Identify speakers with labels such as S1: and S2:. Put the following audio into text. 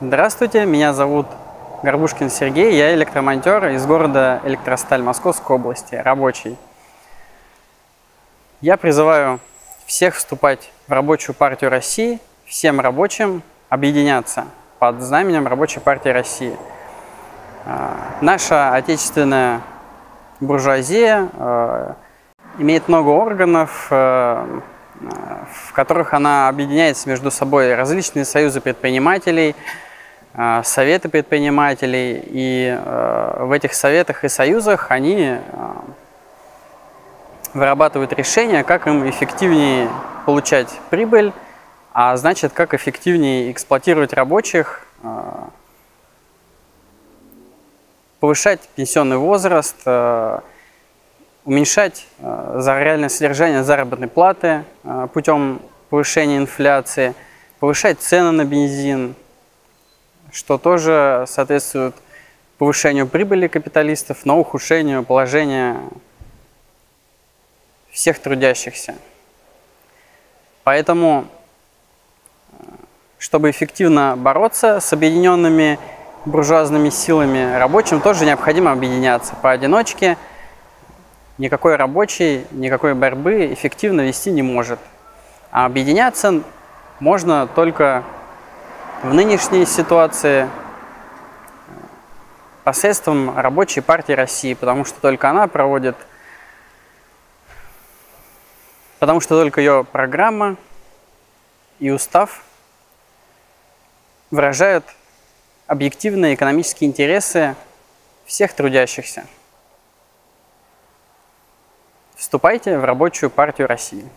S1: Здравствуйте, меня зовут Горбушкин Сергей, я электромонтер из города Электросталь Московской области, рабочий. Я призываю всех вступать в рабочую партию России, всем рабочим объединяться под знаменем Рабочей партии России. А, наша отечественная буржуазия э, имеет много органов, э, в которых она объединяется между собой различные союзы предпринимателей, советы предпринимателей, и э, в этих советах и союзах они э, вырабатывают решения, как им эффективнее получать прибыль, а значит, как эффективнее эксплуатировать рабочих, повышать пенсионный возраст, уменьшать реальное содержание заработной платы путем повышения инфляции, повышать цены на бензин, что тоже соответствует повышению прибыли капиталистов, но ухудшению положения всех трудящихся. Поэтому, чтобы эффективно бороться с объединенными буржуазными силами, рабочим тоже необходимо объединяться. Поодиночке никакой рабочий, никакой борьбы эффективно вести не может. А объединяться можно только в нынешней ситуации посредством Рабочей партии России, потому что только она проводит, потому что только ее программа и устав выражают объективные экономические интересы всех трудящихся. Вступайте в Рабочую партию России.